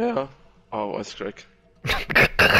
Yeah. Oh, that's Greg.